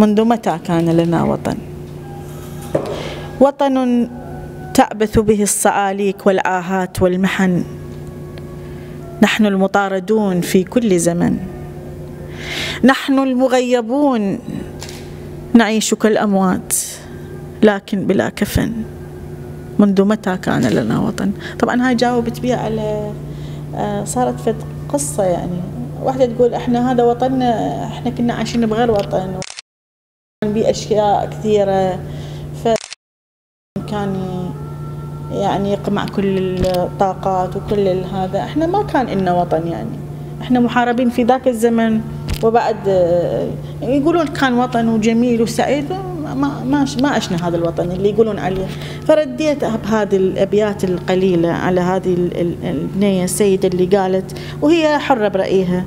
منذ متى كان لنا وطن؟ وطن تعبث به الصعاليك والآهات والمحن. نحن المطاردون في كل زمن. نحن المغيبون. نعيش كالأموات لكن بلا كفن. منذ متى كان لنا وطن؟ طبعا هاي جاوبت بها على آه، صارت في قصة يعني. واحدة تقول إحنا هذا وطننا إحنا كنا عايشين بغير وطن. بأشياء كثيرة ف كان يعني يقمع كل الطاقات وكل هذا. إحنا ما كان لنا وطن يعني. إحنا محاربين في ذاك الزمن وبعد آه، يقولون كان وطن وجميل وسعيد ما ما ما عشنا هذا الوطن اللي يقولون عليه. فرديت بهذه الأبيات القليلة على هذه البنيه السيدة اللي قالت وهي حرة برأيها.